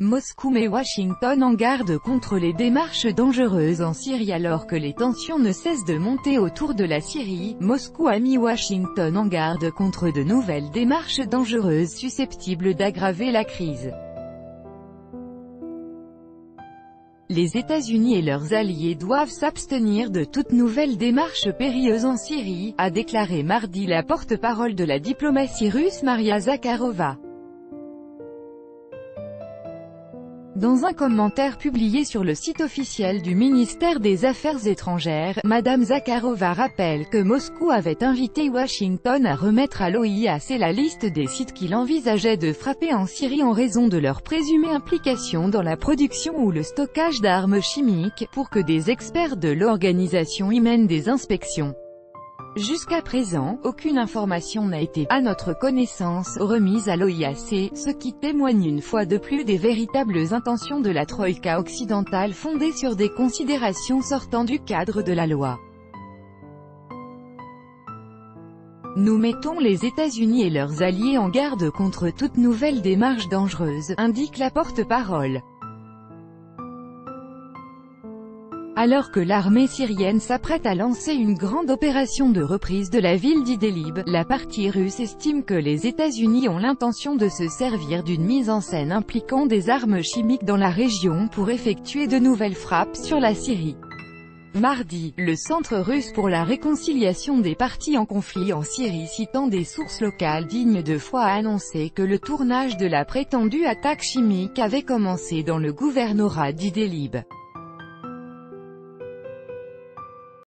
Moscou met Washington en garde contre les démarches dangereuses en Syrie alors que les tensions ne cessent de monter autour de la Syrie. Moscou a mis Washington en garde contre de nouvelles démarches dangereuses susceptibles d'aggraver la crise. Les États-Unis et leurs alliés doivent s'abstenir de toute nouvelle démarche périlleuse en Syrie, a déclaré mardi la porte-parole de la diplomatie russe Maria Zakharova. Dans un commentaire publié sur le site officiel du ministère des Affaires étrangères, Madame Zakharova rappelle que Moscou avait invité Washington à remettre à l'OIAC la liste des sites qu'il envisageait de frapper en Syrie en raison de leur présumée implication dans la production ou le stockage d'armes chimiques, pour que des experts de l'organisation y mènent des inspections. Jusqu'à présent, aucune information n'a été, à notre connaissance, remise à l'OIAC, ce qui témoigne une fois de plus des véritables intentions de la Troïka occidentale fondée sur des considérations sortant du cadre de la loi. Nous mettons les États-Unis et leurs alliés en garde contre toute nouvelle démarche dangereuse, indique la porte-parole. Alors que l'armée syrienne s'apprête à lancer une grande opération de reprise de la ville d'Idlib, la partie russe estime que les États-Unis ont l'intention de se servir d'une mise en scène impliquant des armes chimiques dans la région pour effectuer de nouvelles frappes sur la Syrie. Mardi, le Centre russe pour la réconciliation des partis en conflit en Syrie citant des sources locales dignes de foi a annoncé que le tournage de la prétendue attaque chimique avait commencé dans le gouvernorat d'Idlib.